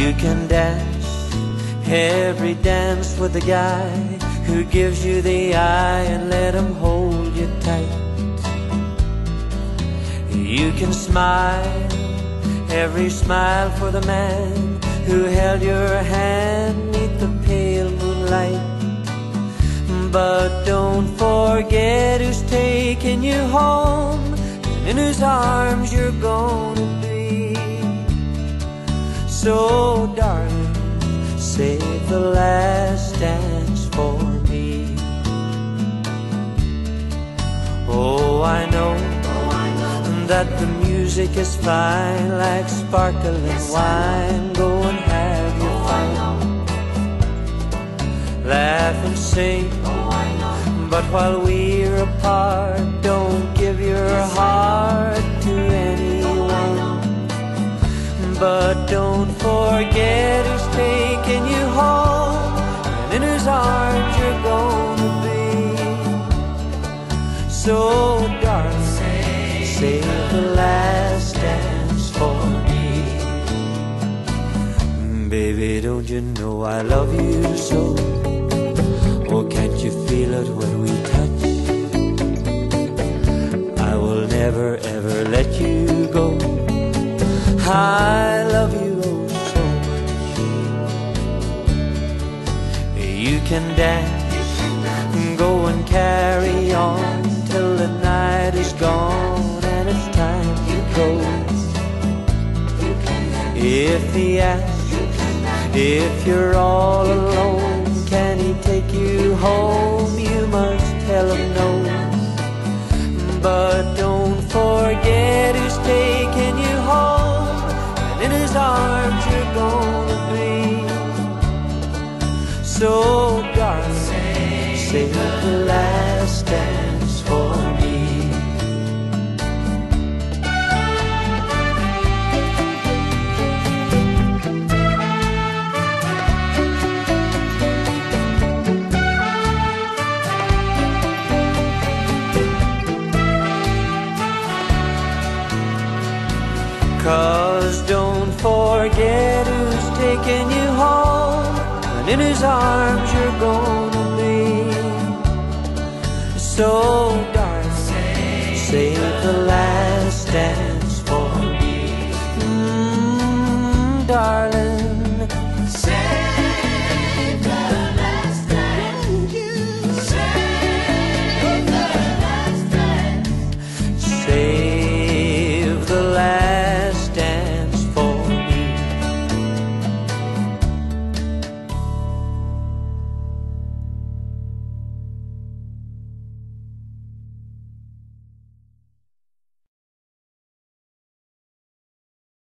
You can dance every dance with the guy who gives you the eye and let him hold you tight. You can smile every smile for the man who held your hand neath the pale moonlight. But don't forget who's taking you home and in whose arms you're gonna be. So, darling, save the last dance for me. Oh, I know that the music is fine like sparkling wine. Go and have your fun. Laugh and sing. But while we're apart, don't give your heart So, darling, save the last dance for me. Mm, baby, don't you know I love you so? Oh, can't you feel it when we touch? I will never ever let you go. I love you oh so much. You can dance, go and carry on till the night is gone and it's time to go. If he asks if you're all alone, can he take you home? You must tell him no. But don't forget who's taking you home, and in his arms you're gonna be. So, darling, save forget who's taking you home. And in his arms you're gonna be. So